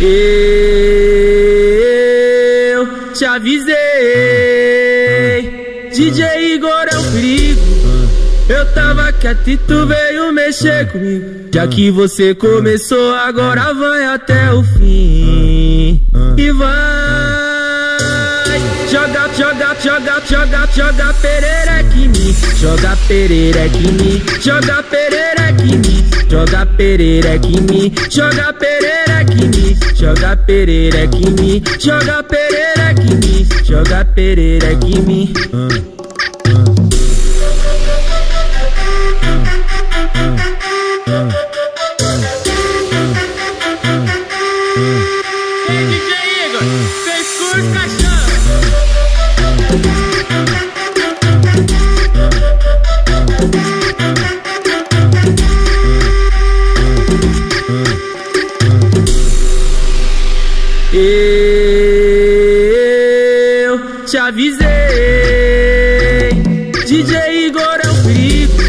Eu te avisei, DJ Igor é um perigo. Eu tava quieto e tu veio mexer comigo. Já que você começou, agora vai até o fim. E vai, joga, joga, joga, joga, joga perereca em mim. Joga perereca em mim, joga perereca em mim. Joga perereca em mim, joga perereca Joga perereca em mim, joga perereca em mim. Joga perereca em mim. Ei, DJ Igor, fez curso cachorro. Eu te avisei, DJ Igor é um perigo.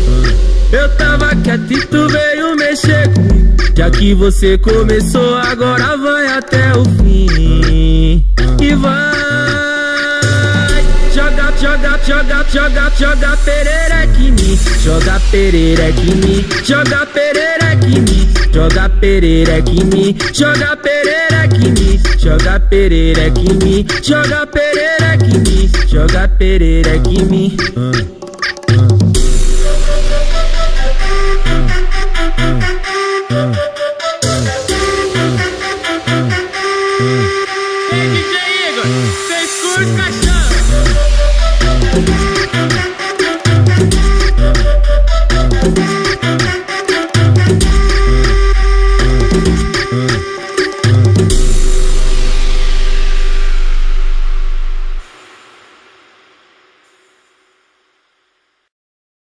Eu tava quieto e tu veio mexer comigo. Já que você começou, agora vai até o fim. E vai, joga, joga, joga, joga, joga perereca em mim. Joga perereca em mim, joga perereca em mim. Joga perereca em mim, joga perereca em mim joga pereira que me, joga pereira que me, joga pereira que me. Hey, DJ Igor, você escuta,